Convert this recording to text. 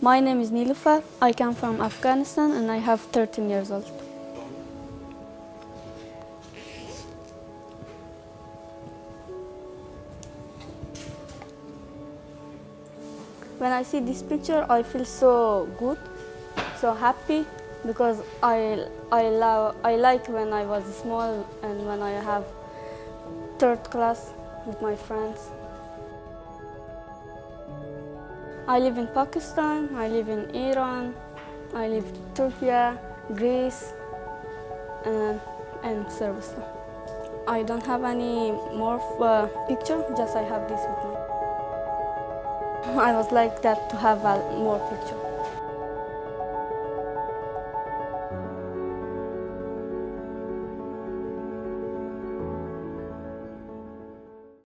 My name is Nilufar. I come from Afghanistan and I have 13 years old. When I see this picture, I feel so good, so happy because I I love I like when I was small and when I have third class with my friends. I live in Pakistan, I live in Iran, I live in Turkey, Greece, and, and Serbia. I don't have any more uh, picture, just I have this with me. I was like that to have a more picture.